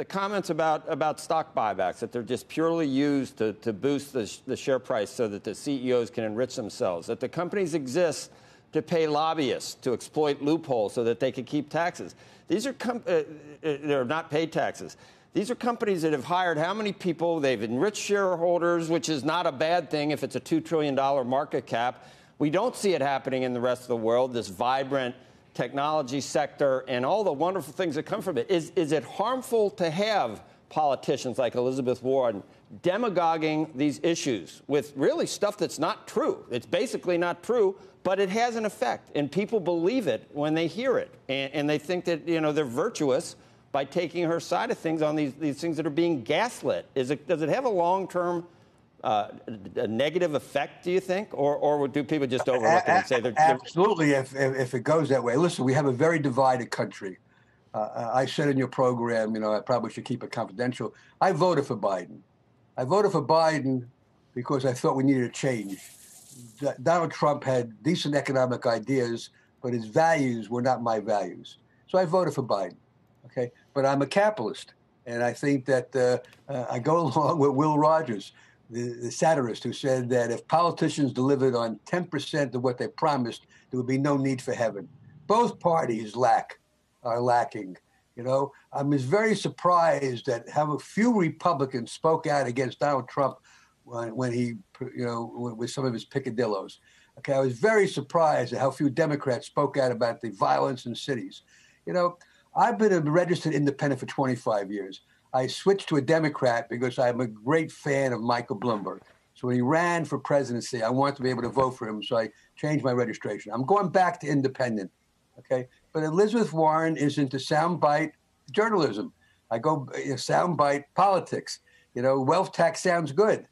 the comments about, about stock buybacks, that they're just purely used to, to boost the, the share price so that the CEOs can enrich themselves, that the companies exist to pay lobbyists to exploit loopholes so that they can keep taxes. These are com- uh, uh, they're not paid taxes. These are companies that have hired how many people? They've enriched shareholders, which is not a bad thing if it's a $2 trillion market cap. We don't see it happening in the rest of the world, this vibrant technology sector and all the wonderful things that come from it. Is, is it harmful to have politicians like Elizabeth Warren demagoguing these issues with really stuff that's not true? It's basically not true, but it has an effect, and people believe it when they hear it, and, and they think that you know they're virtuous by taking her side of things on these, these things that are being gaslit. Is it, does it have a long term uh, a negative effect, do you think? Or, or do people just overlook it and say they're. Absolutely, if, if, if, it goes that way. Listen, we have a very divided country. Uh, I said in your program, you know, I probably should keep it confidential. I voted for Biden. I voted for Biden because I thought we needed a change. Donald Trump had decent economic ideas, but his values were not my values. So I voted for Biden. Okay, but I'm a capitalist, and I think that uh, uh, I go along with Will Rogers, the, the satirist, who said that if politicians delivered on 10% of what they promised, there would be no need for heaven. Both parties lack, are lacking. You know, I was very surprised that how few Republicans spoke out against Donald Trump when, when he, you know, with some of his picadillos. Okay, I was very surprised at how few Democrats spoke out about the violence in cities. You know, I've been a registered independent for 25 years. I switched to a Democrat because I'm a great fan of Michael Bloomberg. So when he ran for presidency, I wanted to be able to vote for him. So I changed my registration. I'm going back to independent. Okay. But Elizabeth Warren is into soundbite journalism. I go you know, soundbite politics. You know, wealth tax sounds good,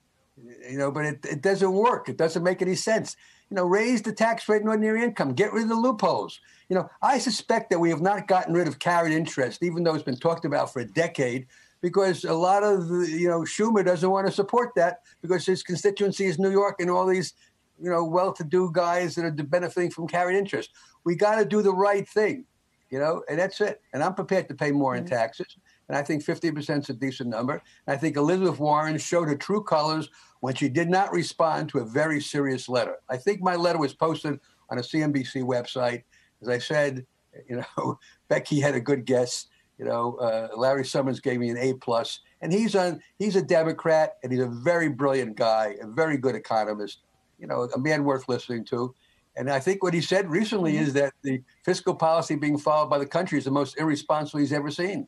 you know, but it, it doesn't work. It doesn't make any sense you know, raise the tax rate on ordinary income, get rid of the loopholes. You know, I suspect that we have not gotten rid of carried interest, even though it's been talked about for a decade, because a lot of, you know, Schumer doesn't want to support that because his constituency is New York and all these, you know, well-to-do guys that are benefiting from carried interest. We got to do the right thing, you know, and that's it. And I'm prepared to pay more mm-hmm. in taxes. And I think 50% is a decent number. And I think Elizabeth Warren showed her true colors when she did not respond to a very serious letter. I think my letter was posted on a CNBC website. As I said, you know, Becky had a good guess. You know, uh, Larry Summers gave me an A plus, and he's on. He's a Democrat, and he's a very brilliant guy, a very good economist. You know, a man worth listening to. And I think what he said recently mm-hmm. is that the fiscal policy being followed by the country is the most irresponsible he's ever seen.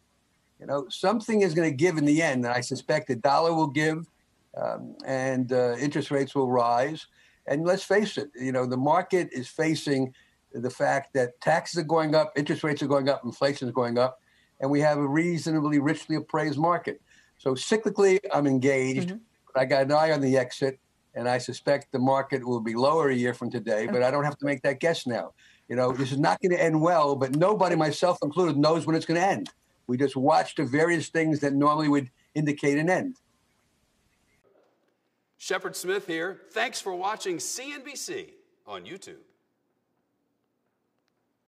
You know, something is going to give in the end, and I suspect the dollar will give um, and uh, interest rates will rise. And let's face it, you know, the market is facing the fact that taxes are going up, interest rates are going up, inflation is going up, and we have a reasonably richly appraised market. So cyclically, I'm engaged. Mm-hmm. I got an eye on the exit, and I suspect the market will be lower a year from today, but I don't have to make that guess now. You know, this is not going to end well, but nobody, myself included, knows when it's going to end. We just watch the various things that normally would indicate an end. Shepard Smith here. Thanks for watching CNBC on YouTube.